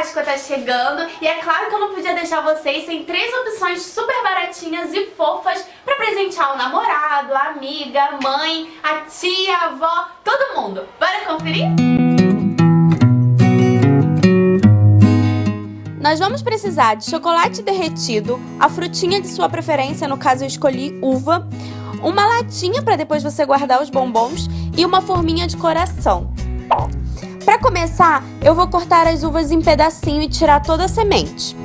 Páscoa tá chegando e é claro que eu não podia deixar vocês sem três opções super baratinhas e fofas pra presentear o namorado, a amiga, a mãe, a tia, a avó, todo mundo. Bora conferir? Nós vamos precisar de chocolate derretido, a frutinha de sua preferência, no caso eu escolhi uva, uma latinha para depois você guardar os bombons e uma forminha de coração. Para começar, eu vou cortar as uvas em pedacinho e tirar toda a semente.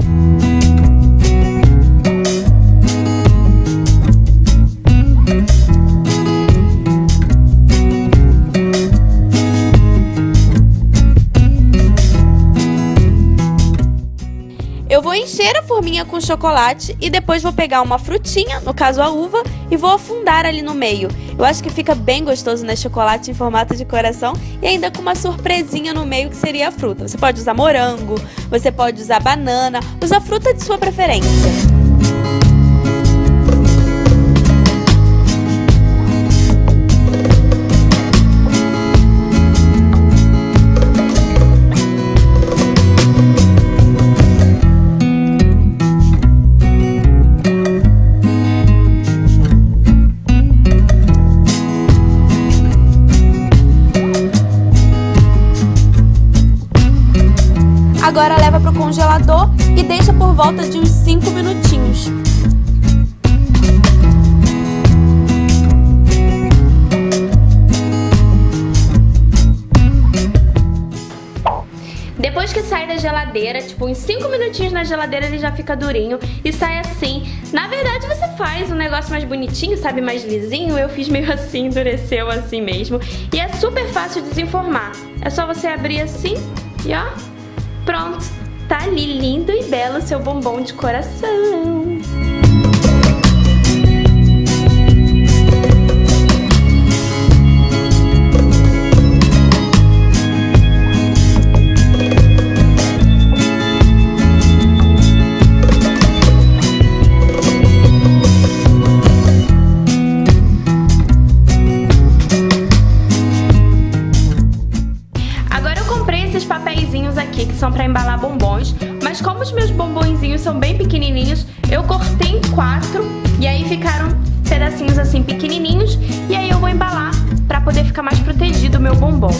Eu vou encher a forminha com chocolate e depois vou pegar uma frutinha, no caso a uva, e vou afundar ali no meio. Eu acho que fica bem gostoso, né? Chocolate em formato de coração e ainda com uma surpresinha no meio que seria a fruta. Você pode usar morango, você pode usar banana, usa a fruta de sua preferência. Agora leva para o congelador e deixa por volta de uns 5 minutinhos. Depois que sai da geladeira, tipo, em 5 minutinhos na geladeira ele já fica durinho e sai assim. Na verdade, você faz um negócio mais bonitinho, sabe, mais lisinho. Eu fiz meio assim, endureceu assim mesmo. E é super fácil de desenformar. É só você abrir assim e ó, Pronto, tá ali lindo e belo seu bombom de coração. Assim pequenininhos e aí eu vou embalar para poder ficar mais protegido o meu bombom.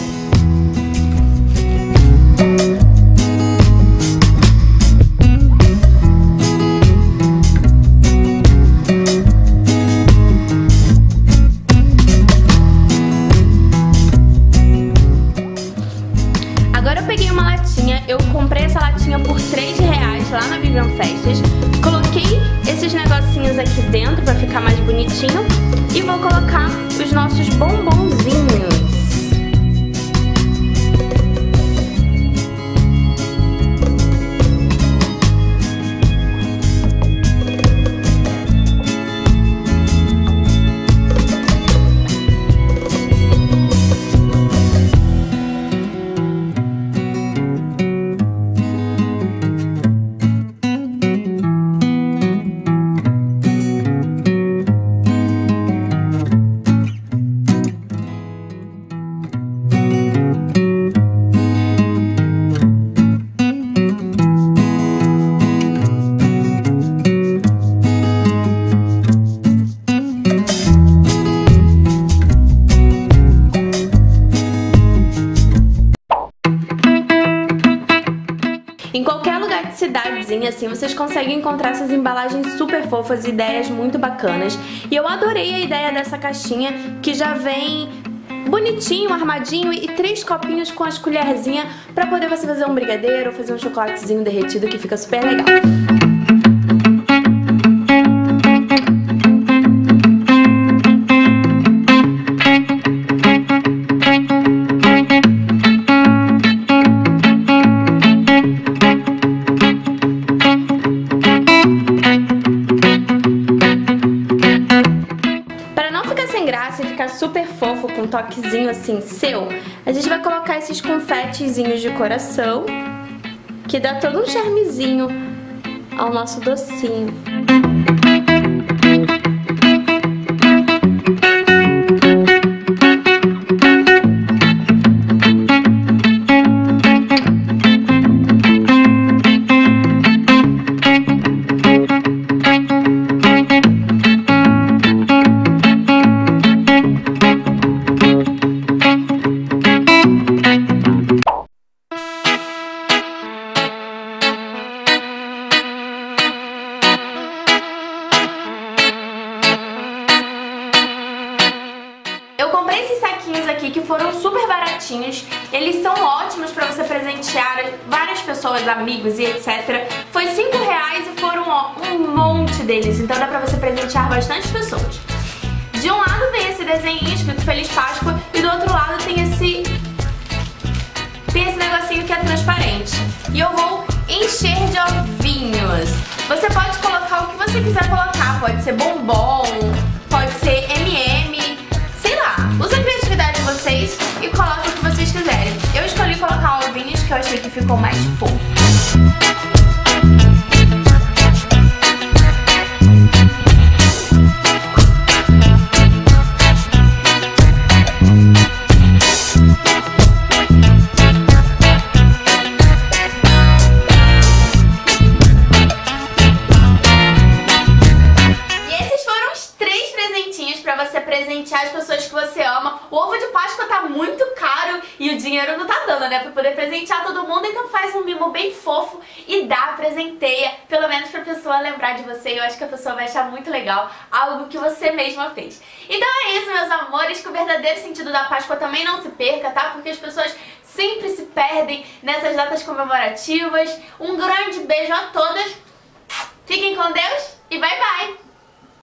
Festas. Coloquei esses negocinhos aqui dentro para ficar mais bonitinho e vou colocar os nossos bombonzinhos. Assim, vocês conseguem encontrar essas embalagens super fofas, ideias muito bacanas. E eu adorei a ideia dessa caixinha, que já vem bonitinho, armadinho e três copinhos com as colherzinhas para poder você fazer um brigadeiro ou fazer um chocolatezinho derretido que fica super legal. Super fofo, com um toquezinho assim seu, a gente vai colocar esses confetezinhos de coração, que dá todo um charmezinho ao nosso docinho. Super baratinhos. Eles são ótimos pra você presentear várias pessoas, amigos e etc. Foi 5 reais e foram ó, um monte deles, então dá pra você presentear bastante pessoas. De um lado vem esse desenho escrito Feliz Páscoa e do outro lado tem esse tem esse negocinho que é transparente. E eu vou encher de ovinhos. Você pode colocar o que você quiser colocar, pode ser bombom, pode ser ficou mais fofo. você ama. O ovo de Páscoa tá muito caro e o dinheiro não tá dando, né? Pra poder presentear todo mundo, então faz um mimo bem fofo e dá, presenteia. Pelo menos pra pessoa lembrar de você. Eu acho que a pessoa vai achar muito legal algo que você mesma fez. Então é isso, meus amores, que o verdadeiro sentido da Páscoa também não se perca, tá? Porque as pessoas sempre se perdem nessas datas comemorativas. Um grande beijo a todas. Fiquem com Deus e bye bye!